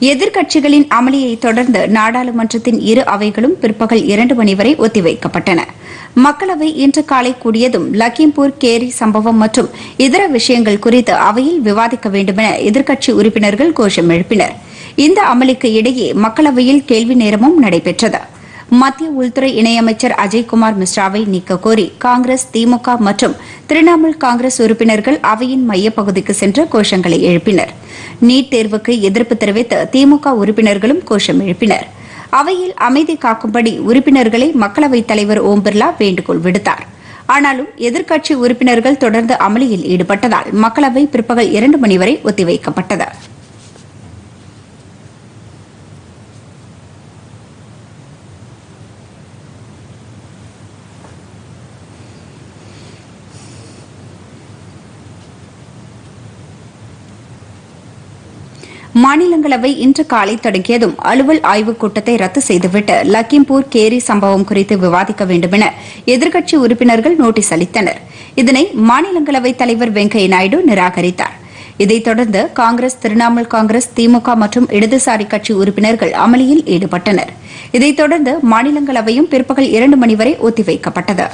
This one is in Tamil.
எதிர்க்கட்சிகளின் அமளியை தொடர்ந்து நாடாளுமன்றத்தின் இரு அவைகளும் பிற்பகல் இரண்டு மணி வரை ஒத்திவைக்கப்பட்டன. மக்களவை இன்று காலை கூடியதும் லக்கிம்பூர் கேரி சம்பவம் மற்றும் இதர விஷயங்கள் குறித்து அவையில் விவாதிக்க வேண்டுமென எதிர்க்கட்சி உறுப்பினர்கள் கோஷம் எழுப்பினர். இந்த அமளிக்கு இடையே மக்களவையில் கேள்வி நேரமும் நடைபெற்றது. மத்திய உள்துறை இணையமைச்சர் அஜய்குமார் மிஸ்ராவை நீக்க கோரி காங்கிரஸ் திமுக மற்றும் திரிணாமுல் காங்கிரஸ் உறுப்பினர்கள் அவையின் மையப்பகுதிக்கு சென்று கோஷங்களை எழுப்பினர். நீட் தேர்வுக்கு எதிர்ப்பு தெரிவித்து திமுக உறுப்பினர்களும் கோஷம் எழுப்பினர். அவையில் அமைதி காக்கும்படி உறுப்பினர்களை மக்களவைத் தலைவர் ஓம் பிர்லா வேண்டுகோள் விடுத்தார். ஆனாலும் எதிர்க்கட்சி உறுப்பினர்கள் தொடர்ந்து அமளியில் ஈடுபட்டதால் மக்களவை பிற்பகல் இரண்டு மணி வரை ஒத்திவைக்கப்பட்டது. மாநிலங்களவை இன்று காலை தொடங்கியதும் அலுவல் ஆய்வுக் கூட்டத்தை ரத்து செய்துவிட்டு லக்கிம்பூர் கேரி சம்பவம் குறித்து விவாதிக்க வேண்டுமென எதிர்க்கட்சி உறுப்பினர்கள் நோட்டீஸ் அளித்தனர். இதனை மாநிலங்களவைத் தலைவர் வெங்கையா நாயுடு நிராகரித்தார். இதைத் தொடர்ந்து காங்கிரஸ் திரிணாமுல் காங்கிரஸ் திமுக மற்றும் இடதுசாரி கட்சி உறுப்பினர்கள் அமளியில் ஈடுபட்டனர். இதைத் தொடர்ந்து மாநிலங்களவையும் பிற்பகல் இரண்டு மணி வரை ஒத்திவைக்கப்பட்டது.